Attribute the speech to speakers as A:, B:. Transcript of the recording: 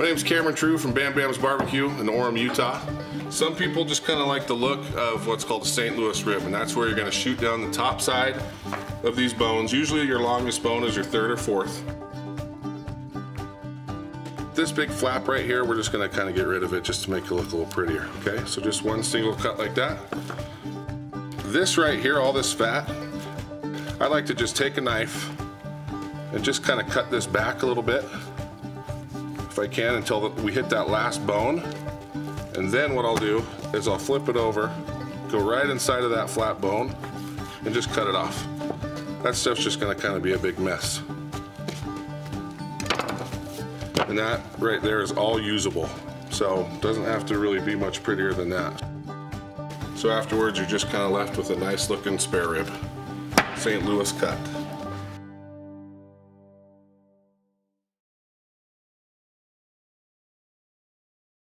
A: My name's Cameron True from Bam Bam's Barbecue in Orem, Utah. Some people just kind of like the look of what's called a St. Louis rib, and that's where you're gonna shoot down the top side of these bones. Usually your longest bone is your third or fourth. This big flap right here, we're just gonna kind of get rid of it just to make it look a little prettier, okay? So just one single cut like that. This right here, all this fat, I like to just take a knife and just kind of cut this back a little bit I can until we hit that last bone. And then what I'll do is I'll flip it over, go right inside of that flat bone and just cut it off. That stuff's just gonna kind of be a big mess. And that right there is all usable. So doesn't have to really be much prettier than that. So afterwards you're just kind of left with a nice looking spare rib. St. Louis cut.